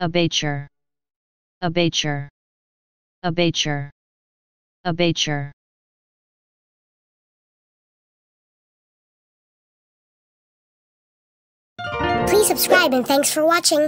abature, abature, abature, abature. Please subscribe and thanks for watching.